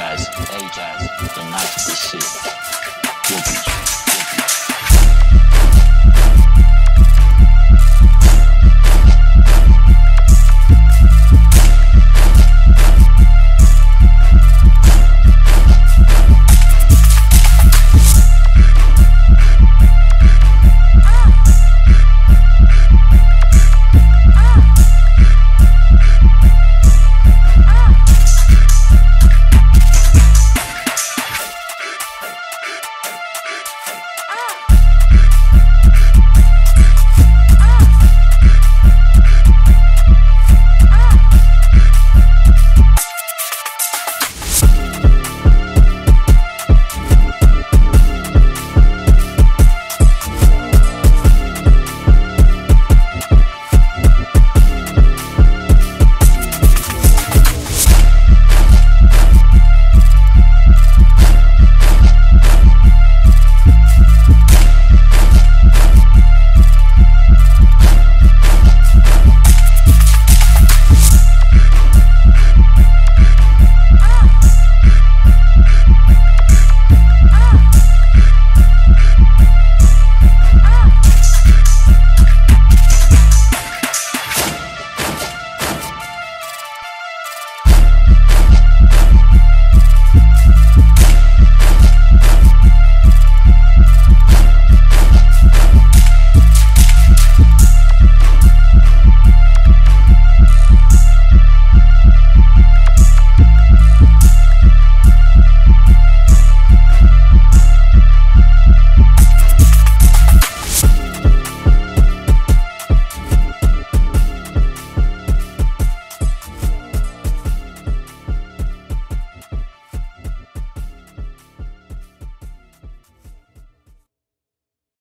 guys, hey guys, the night is shit.